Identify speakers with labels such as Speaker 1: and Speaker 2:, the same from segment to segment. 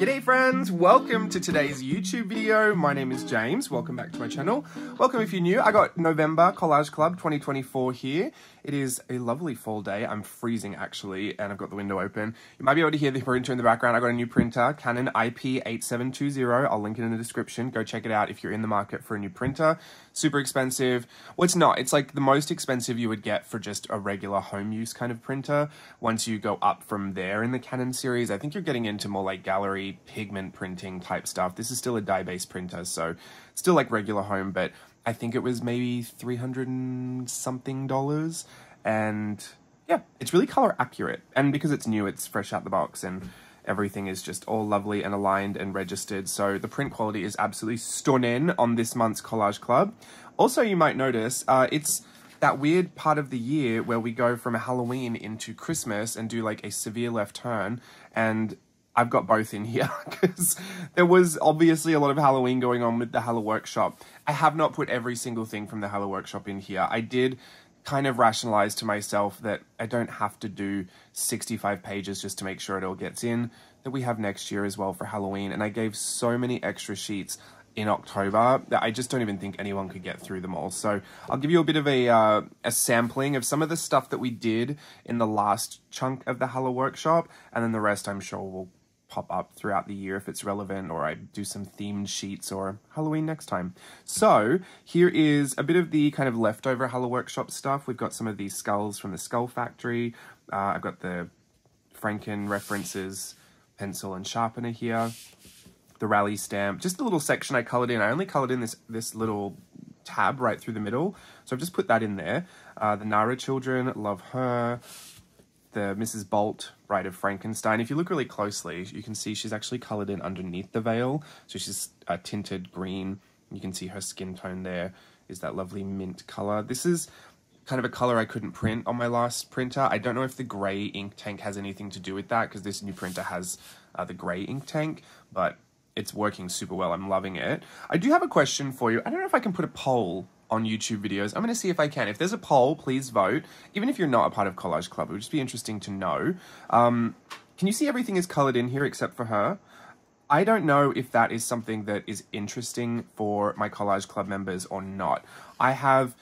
Speaker 1: G'day friends, welcome to today's YouTube video. My name is James, welcome back to my channel. Welcome if you're new, I got November Collage Club 2024 here. It is a lovely fall day, I'm freezing actually, and I've got the window open. You might be able to hear the printer in the background, I got a new printer, Canon IP8720, I'll link it in the description, go check it out if you're in the market for a new printer. Super expensive, well it's not, it's like the most expensive you would get for just a regular home use kind of printer. Once you go up from there in the Canon series, I think you're getting into more like gallery pigment printing type stuff. This is still a dye-based printer, so still like regular home, but I think it was maybe 300 and something dollars. And yeah, it's really color accurate. And because it's new, it's fresh out the box and everything is just all lovely and aligned and registered. So the print quality is absolutely stunning on this month's Collage Club. Also, you might notice uh, it's that weird part of the year where we go from Halloween into Christmas and do like a severe left turn and I've got both in here because there was obviously a lot of Halloween going on with the Hello Workshop. I have not put every single thing from the Hello Workshop in here. I did kind of rationalize to myself that I don't have to do 65 pages just to make sure it all gets in, that we have next year as well for Halloween. And I gave so many extra sheets in October that I just don't even think anyone could get through them all. So I'll give you a bit of a, uh, a sampling of some of the stuff that we did in the last chunk of the Hello Workshop, and then the rest I'm sure will pop up throughout the year if it's relevant, or I do some themed sheets or Halloween next time. So here is a bit of the kind of leftover Hello Workshop stuff. We've got some of these skulls from the Skull Factory. Uh, I've got the Franken references, pencil and sharpener here. The rally stamp, just a little section I colored in. I only colored in this, this little tab right through the middle. So I've just put that in there. Uh, the Nara children, love her the Mrs. Bolt Bride of Frankenstein. If you look really closely, you can see she's actually coloured in underneath the veil. So she's a tinted green. You can see her skin tone there is that lovely mint colour. This is kind of a colour I couldn't print on my last printer. I don't know if the grey ink tank has anything to do with that because this new printer has uh, the grey ink tank, but it's working super well. I'm loving it. I do have a question for you. I don't know if I can put a poll on YouTube videos. I'm going to see if I can. If there's a poll, please vote. Even if you're not a part of Collage Club, it would just be interesting to know. Um, can you see everything is colored in here except for her? I don't know if that is something that is interesting for my Collage Club members or not. I have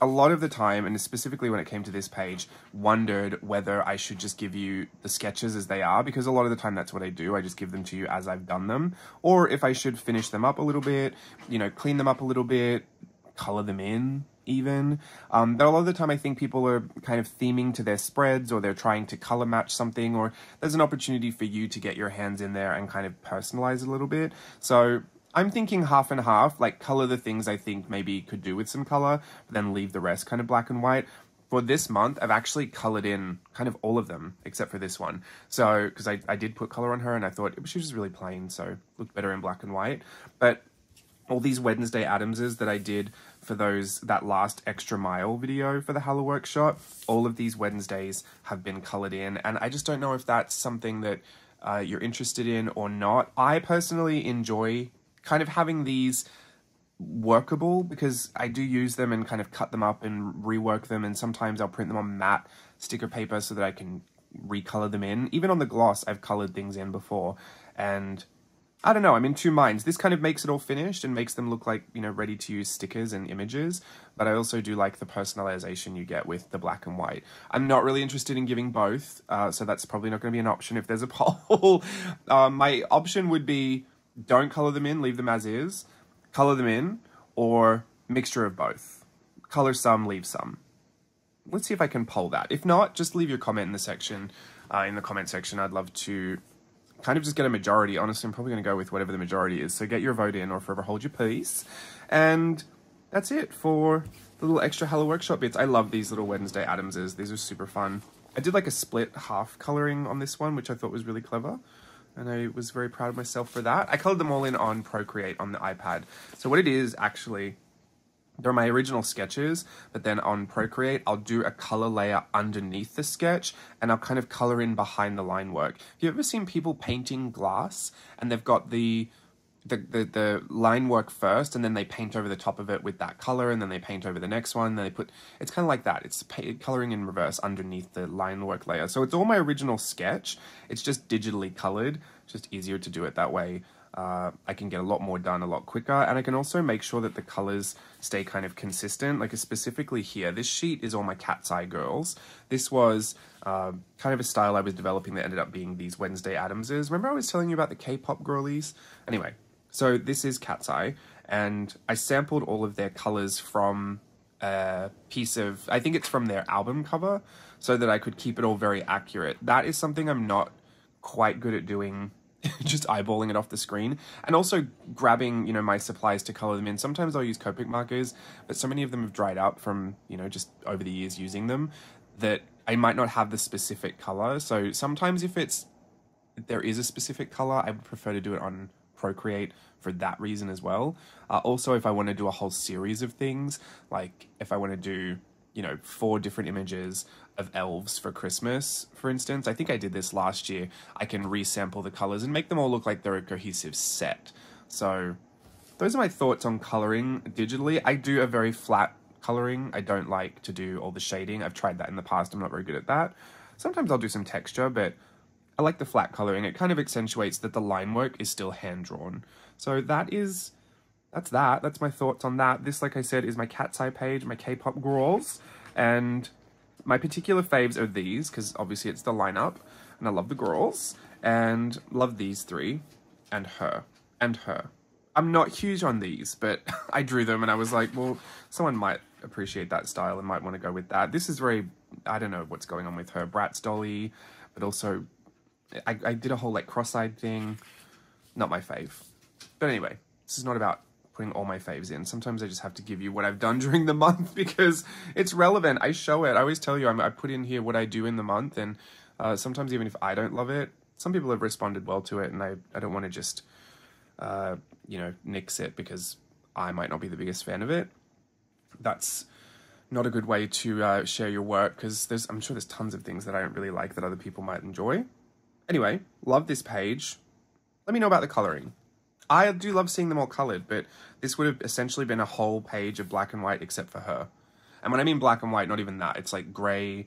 Speaker 1: a lot of the time, and specifically when it came to this page, wondered whether I should just give you the sketches as they are, because a lot of the time that's what I do. I just give them to you as I've done them. Or if I should finish them up a little bit, you know, clean them up a little bit, color them in even. Um, but a lot of the time I think people are kind of theming to their spreads or they're trying to color match something or there's an opportunity for you to get your hands in there and kind of personalize a little bit. So I'm thinking half and half, like color the things I think maybe could do with some color, but then leave the rest kind of black and white. For this month, I've actually colored in kind of all of them, except for this one. So, because I, I did put color on her and I thought she was just really plain, so looked better in black and white. But all these Wednesday Addamses that I did for those that last extra mile video for the Hello Workshop, all of these Wednesdays have been colored in, and I just don't know if that's something that uh, you're interested in or not. I personally enjoy kind of having these workable because I do use them and kind of cut them up and rework them, and sometimes I'll print them on matte sticker paper so that I can recolor them in. Even on the gloss, I've colored things in before, and I don't know, I'm in two minds. This kind of makes it all finished and makes them look like, you know, ready to use stickers and images, but I also do like the personalization you get with the black and white. I'm not really interested in giving both, uh, so that's probably not going to be an option if there's a poll. um, my option would be don't color them in, leave them as is, color them in, or mixture of both. Color some, leave some. Let's see if I can poll that. If not, just leave your comment in the section, uh, in the comment section. I'd love to kind of just get a majority. Honestly, I'm probably going to go with whatever the majority is. So get your vote in or forever hold your peace. And that's it for the little extra Hello Workshop bits. I love these little Wednesday Addamses. These are super fun. I did like a split half coloring on this one, which I thought was really clever. And I was very proud of myself for that. I colored them all in on Procreate on the iPad. So what it is actually they're my original sketches, but then on Procreate, I'll do a color layer underneath the sketch and I'll kind of color in behind the line work. Have you ever seen people painting glass and they've got the the, the, the line work first and then they paint over the top of it with that color and then they paint over the next one. Then they put, it's kind of like that. It's coloring in reverse underneath the line work layer. So it's all my original sketch. It's just digitally colored, just easier to do it that way. Uh, I can get a lot more done a lot quicker and I can also make sure that the colors stay kind of consistent. Like specifically here this sheet is all my KATSEYE girls. This was uh, kind of a style I was developing that ended up being these Wednesday Addamses remember I was telling you about the K-pop girlies? Anyway so this is KATSEYE and I sampled all of their colors from a piece of I think it's from their album cover so that I could keep it all very accurate. That is something I'm not quite good at doing just eyeballing it off the screen and also grabbing you know my supplies to color them in. Sometimes i'll use copic markers but so many of them have dried up from you know just over the years using them that i might not have the specific color. So sometimes if it's if there is a specific color i would prefer to do it on procreate for that reason as well. Uh, also if i want to do a whole series of things like if i want to do you know four different images of elves for Christmas, for instance. I think I did this last year. I can resample the colors and make them all look like they're a cohesive set. So those are my thoughts on coloring digitally. I do a very flat coloring. I don't like to do all the shading. I've tried that in the past. I'm not very good at that. Sometimes I'll do some texture, but I like the flat coloring. It kind of accentuates that the line work is still hand-drawn. So that is, that's that. That's my thoughts on that. This, like I said, is my KATSEYE page, my K-pop girls. And my particular faves are these, because obviously it's the lineup, and I love the girls, and love these three, and her, and her. I'm not huge on these, but I drew them and I was like, well, someone might appreciate that style and might want to go with that. This is very, I don't know what's going on with her. Bratz dolly, but also I, I did a whole like cross-eyed thing. Not my fave. But anyway, this is not about putting all my faves in. Sometimes I just have to give you what I've done during the month because it's relevant. I show it. I always tell you I'm, i put in here what I do in the month and uh, sometimes even if I don't love it, some people have responded well to it and I, I don't want to just, uh, you know, nix it because I might not be the biggest fan of it. That's not a good way to uh, share your work because there's I'm sure there's tons of things that I don't really like that other people might enjoy. Anyway, love this page. Let me know about the coloring. I do love seeing them all colored, but this would have essentially been a whole page of black and white except for her. And when I mean black and white, not even that. It's like gray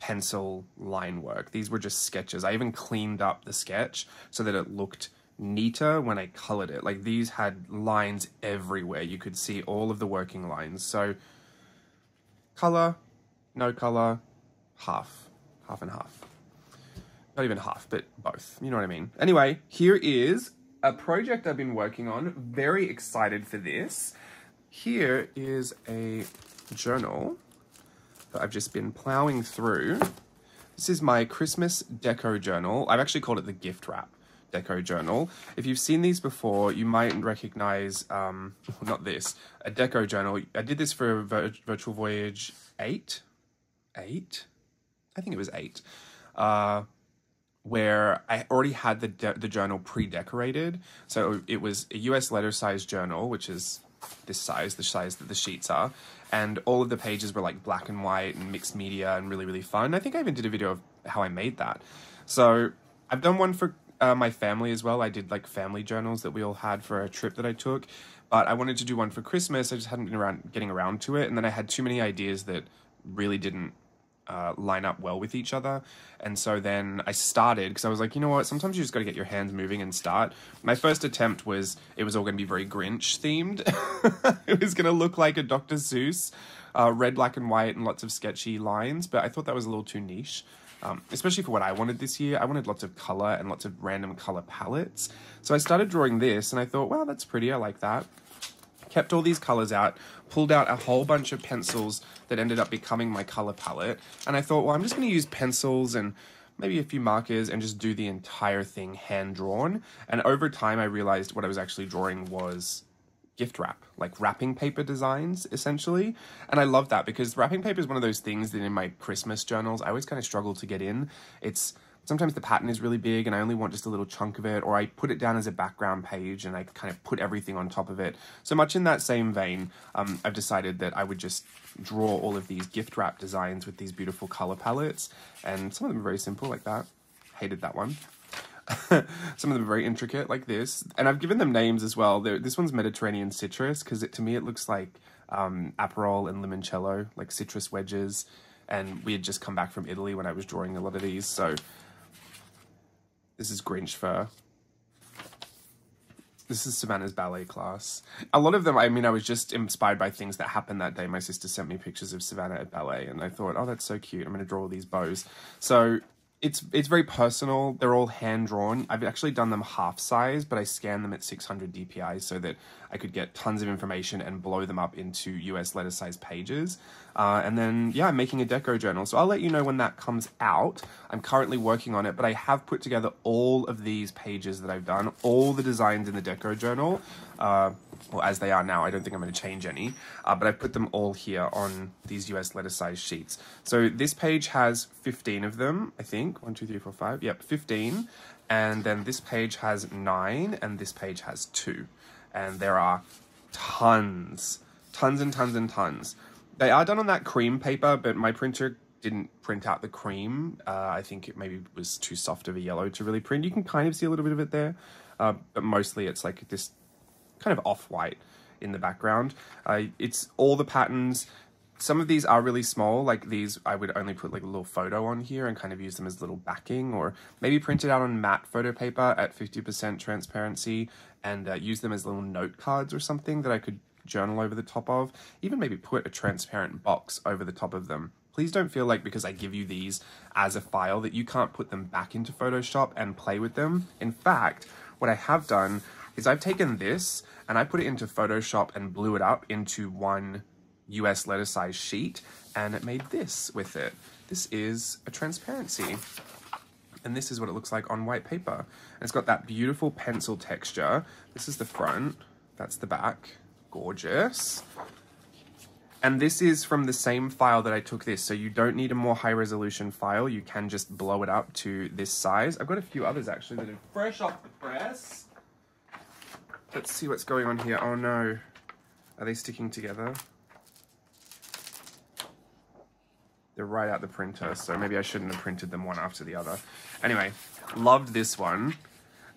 Speaker 1: pencil line work. These were just sketches. I even cleaned up the sketch so that it looked neater when I colored it. Like these had lines everywhere. You could see all of the working lines. So color, no color, half, half and half. Not even half, but both. You know what I mean? Anyway, here is a project I've been working on. Very excited for this. Here is a journal that I've just been plowing through. This is my Christmas deco journal. I've actually called it the gift wrap deco journal. If you've seen these before, you might recognize, um, not this, a deco journal. I did this for Vir Virtual Voyage 8? 8? I think it was 8. Uh, where I already had the the journal pre-decorated. So it was a US letter size journal, which is this size, the size that the sheets are, and all of the pages were like black and white and mixed media and really really fun. I think I even did a video of how I made that. So I've done one for uh, my family as well. I did like family journals that we all had for a trip that I took, but I wanted to do one for Christmas. I just hadn't been around getting around to it, and then I had too many ideas that really didn't uh, line up well with each other. And so then I started because I was like, you know what? Sometimes you just got to get your hands moving and start. My first attempt was it was all going to be very Grinch themed. it was going to look like a Dr. Seuss, uh, red, black, and white, and lots of sketchy lines. But I thought that was a little too niche. Um, especially for what I wanted this year. I wanted lots of color and lots of random color palettes. So I started drawing this and I thought, wow, that's pretty. I like that kept all these colors out, pulled out a whole bunch of pencils that ended up becoming my color palette. And I thought, well, I'm just going to use pencils and maybe a few markers and just do the entire thing hand drawn. And over time, I realized what I was actually drawing was gift wrap, like wrapping paper designs, essentially. And I love that because wrapping paper is one of those things that in my Christmas journals, I always kind of struggle to get in. It's sometimes the pattern is really big and I only want just a little chunk of it, or I put it down as a background page and I kind of put everything on top of it. So much in that same vein, um, I've decided that I would just draw all of these gift wrap designs with these beautiful color palettes, and some of them are very simple like that. Hated that one. Some of them are very intricate, like this. And I've given them names as well. They're, this one's Mediterranean citrus because to me it looks like um, Aperol and limoncello, like citrus wedges. And we had just come back from Italy when I was drawing a lot of these. So this is Grinch fur. This is Savannah's ballet class. A lot of them, I mean, I was just inspired by things that happened that day. My sister sent me pictures of Savannah at ballet, and I thought, oh, that's so cute. I'm going to draw all these bows. So it's it's very personal. They're all hand drawn. I've actually done them half size, but I scan them at 600 DPI so that I could get tons of information and blow them up into US letter size pages. Uh, and then, yeah, I'm making a deco journal. So I'll let you know when that comes out. I'm currently working on it, but I have put together all of these pages that I've done, all the designs in the deco journal. Uh, well, as they are now. I don't think I'm going to change any, uh, but I've put them all here on these US letter size sheets. So this page has 15 of them, I think. One, two, three, four, five. Yep, 15. And then this page has nine, and this page has two. And there are tons, tons and tons and tons. They are done on that cream paper, but my printer didn't print out the cream. Uh, I think it maybe was too soft of a yellow to really print. You can kind of see a little bit of it there, uh, but mostly it's like this kind of off-white in the background. Uh, it's all the patterns. Some of these are really small, like these I would only put like a little photo on here and kind of use them as little backing or maybe print it out on matte photo paper at 50% transparency and uh, use them as little note cards or something that I could journal over the top of. Even maybe put a transparent box over the top of them. Please don't feel like because I give you these as a file that you can't put them back into Photoshop and play with them. In fact, what I have done is I've taken this and I put it into Photoshop and blew it up into one US letter size sheet and it made this with it. This is a transparency. And this is what it looks like on white paper. And it's got that beautiful pencil texture. This is the front, that's the back. Gorgeous. And this is from the same file that I took this, so you don't need a more high resolution file. You can just blow it up to this size. I've got a few others actually that are fresh off the press. Let's see what's going on here. Oh no. Are they sticking together? They're right out the printer, so maybe I shouldn't have printed them one after the other. Anyway, loved this one.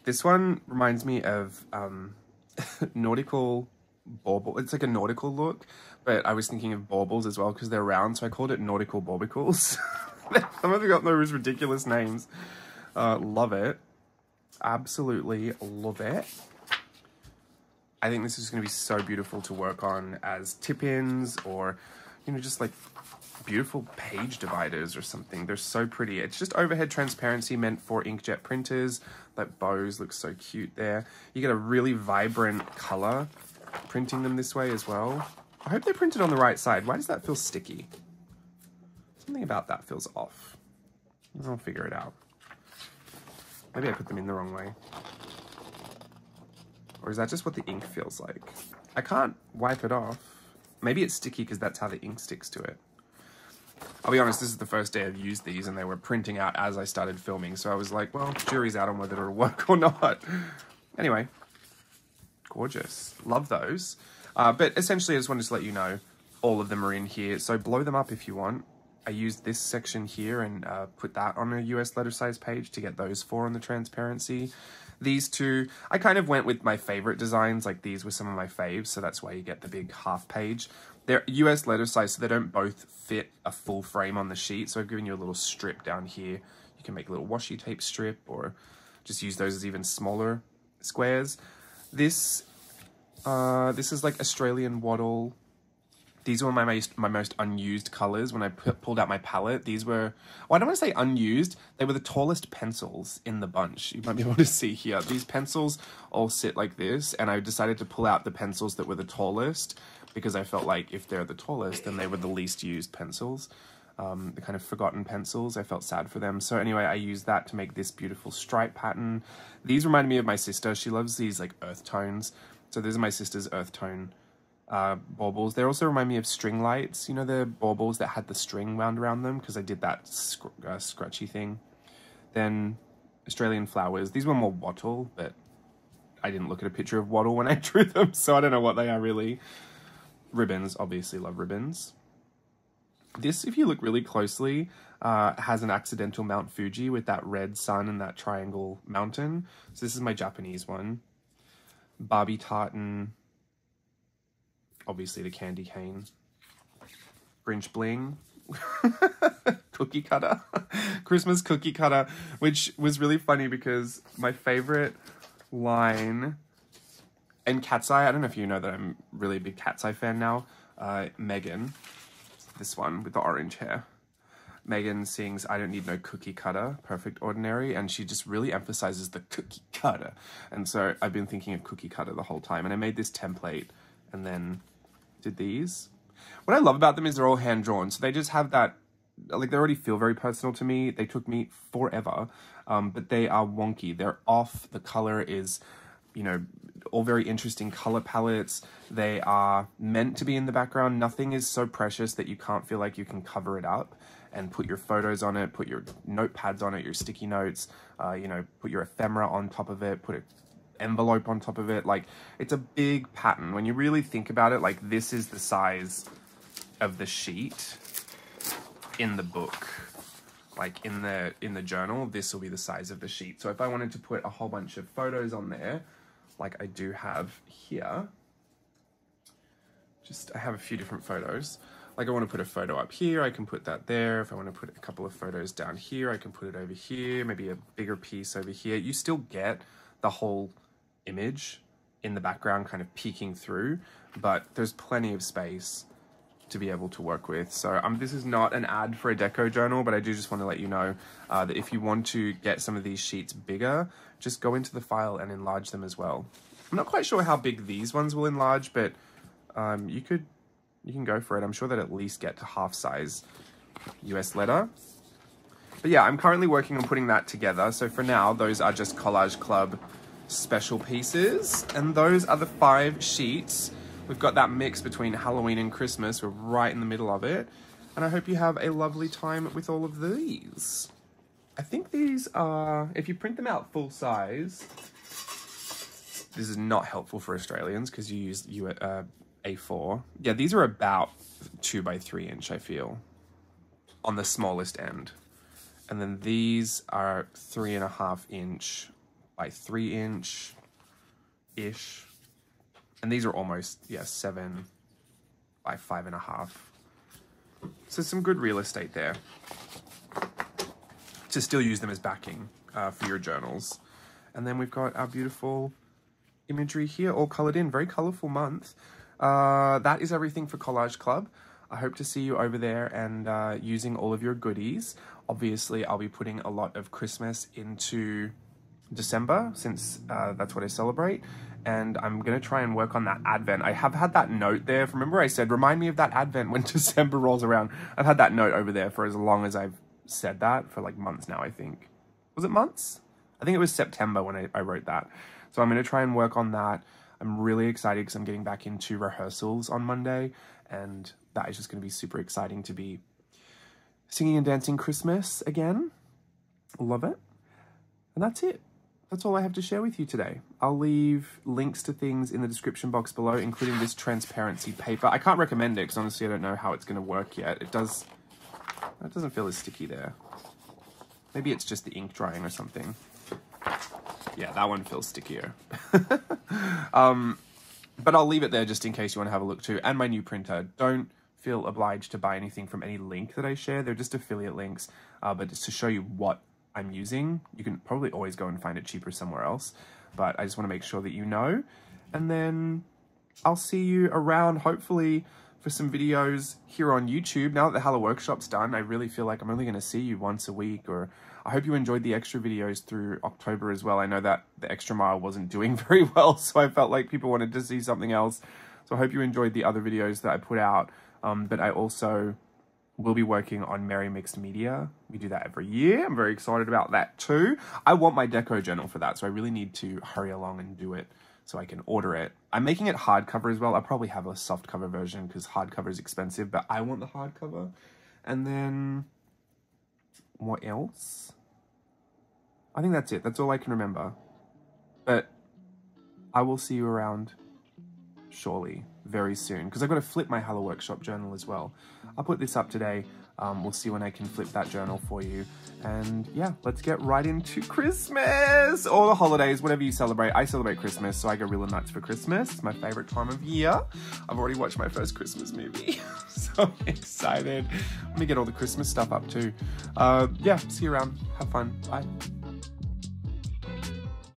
Speaker 1: This one reminds me of um, nautical bauble. It's like a nautical look, but I was thinking of baubles as well because they're round, so I called it nautical baubicles. Some of them got those ridiculous names. Uh, love it. Absolutely love it. I think this is going to be so beautiful to work on as tip-ins or, you know, just like beautiful page dividers or something. They're so pretty. It's just overhead transparency meant for inkjet printers. That bows look so cute there. You get a really vibrant color printing them this way as well. I hope they're printed on the right side. Why does that feel sticky? Something about that feels off. I'll figure it out. Maybe I put them in the wrong way. Or is that just what the ink feels like? I can't wipe it off. Maybe it's sticky because that's how the ink sticks to it. I'll be honest, this is the first day I've used these and they were printing out as I started filming. So I was like, well, jury's out on whether it'll work or not. Anyway, gorgeous. Love those. Uh, but essentially, I just wanted to let you know all of them are in here. So blow them up if you want. I used this section here and uh, put that on a US letter size page to get those four on the transparency. These two, I kind of went with my favorite designs, like these were some of my faves, so that's why you get the big half page. They're US letter size, so they don't both fit a full frame on the sheet, so I've given you a little strip down here. You can make a little washi tape strip, or just use those as even smaller squares. This, uh, this is like Australian wattle these were my most my most unused colors when I pulled out my palette. These were, well, I don't want to say unused. They were the tallest pencils in the bunch. You might be able to see here. These pencils all sit like this, and I decided to pull out the pencils that were the tallest because I felt like if they're the tallest, then they were the least used pencils. Um, the kind of forgotten pencils. I felt sad for them. So anyway, I used that to make this beautiful stripe pattern. These remind me of my sister. She loves these like earth tones. So these are my sister's earth tone uh, baubles. They also remind me of string lights. You know the baubles that had the string wound around them because I did that sc uh, scratchy thing. Then Australian flowers. These were more wattle, but I didn't look at a picture of wattle when I drew them, so I don't know what they are really. Ribbons, obviously love ribbons. This, if you look really closely, uh, has an accidental Mount Fuji with that red sun and that triangle mountain. So this is my Japanese one. Barbie Tartan. Obviously the candy cane. Grinch Bling. cookie cutter. Christmas cookie cutter, which was really funny because my favorite line and KATSEYE, I don't know if you know that I'm really a big KATSEYE fan now. Uh, Megan, this one with the orange hair. Megan sings I Don't Need No Cookie Cutter, Perfect Ordinary, and she just really emphasizes the cookie cutter. And so I've been thinking of cookie cutter the whole time. And I made this template and then did these. What I love about them is they're all hand drawn. So they just have that, like they already feel very personal to me. They took me forever, um, but they are wonky. They're off. The color is, you know, all very interesting color palettes. They are meant to be in the background. Nothing is so precious that you can't feel like you can cover it up and put your photos on it, put your notepads on it, your sticky notes, uh, you know, put your ephemera on top of it, put an envelope on top of it. Like, it's a big pattern. When you really think about it, like, this is the size of the sheet in the book. Like, in the, in the journal, this will be the size of the sheet. So if I wanted to put a whole bunch of photos on there, like I do have here, just, I have a few different photos. Like I want to put a photo up here, I can put that there. If I want to put a couple of photos down here, I can put it over here, maybe a bigger piece over here. You still get the whole image in the background kind of peeking through, but there's plenty of space to be able to work with. So um, this is not an ad for a deco journal, but I do just want to let you know uh, that if you want to get some of these sheets bigger, just go into the file and enlarge them as well. I'm not quite sure how big these ones will enlarge, but um, you could you can go for it. I'm sure that at least get to half size US letter. But yeah, I'm currently working on putting that together. So for now, those are just Collage Club special pieces. And those are the five sheets. We've got that mix between Halloween and Christmas. We're right in the middle of it. And I hope you have a lovely time with all of these. I think these are, if you print them out full size, this is not helpful for Australians because you use you uh, A4. Yeah, these are about two by three inch, I feel, on the smallest end. And then these are three and a half inch by three inch ish. And these are almost, yeah, seven by five and a half. So some good real estate there to still use them as backing uh, for your journals. And then we've got our beautiful imagery here, all colored in. Very colorful month. Uh, that is everything for Collage Club. I hope to see you over there and uh, using all of your goodies. Obviously, I'll be putting a lot of Christmas into December since uh, that's what I celebrate. And I'm going to try and work on that Advent. I have had that note there. Remember I said, remind me of that Advent when December rolls around. I've had that note over there for as long as I've said that, for like months now, I think. Was it months? I think it was September when I, I wrote that. So I'm going to try and work on that. I'm really excited because I'm getting back into rehearsals on Monday, and that is just going to be super exciting to be singing and dancing Christmas again. Love it. And that's it. That's all I have to share with you today. I'll leave links to things in the description box below, including this transparency paper. I can't recommend it because honestly I don't know how it's going to work yet. It does, it doesn't feel as sticky there. Maybe it's just the ink drying or something. Yeah, that one feels stickier. um, but I'll leave it there just in case you want to have a look too. And my new printer. Don't feel obliged to buy anything from any link that I share. They're just affiliate links, uh, but just to show you what I'm using. You can probably always go and find it cheaper somewhere else, but I just want to make sure that you know. And then I'll see you around, hopefully, for some videos here on YouTube. Now that the Hello Workshop's done, I really feel like I'm only going to see you once a week or I hope you enjoyed the extra videos through October as well. I know that the extra mile wasn't doing very well, so I felt like people wanted to see something else. So I hope you enjoyed the other videos that I put out. Um, but I also will be working on Merry Mixed Media. We do that every year. I'm very excited about that too. I want my deco journal for that, so I really need to hurry along and do it so I can order it. I'm making it hardcover as well. I'll probably have a soft cover version because hardcover is expensive, but I want the hardcover. And then what else? I think that's it. That's all I can remember. But I will see you around, surely, very soon because I've got to flip my Hello Workshop journal as well. I'll put this up today. Um, we'll see when I can flip that journal for you. And yeah, let's get right into Christmas or the holidays, whatever you celebrate. I celebrate Christmas, so I go real nuts for Christmas. It's my favorite time of year. I've already watched my first Christmas movie. so excited. Let me get all the Christmas stuff up too. Uh, yeah, see you around. Have fun. Bye.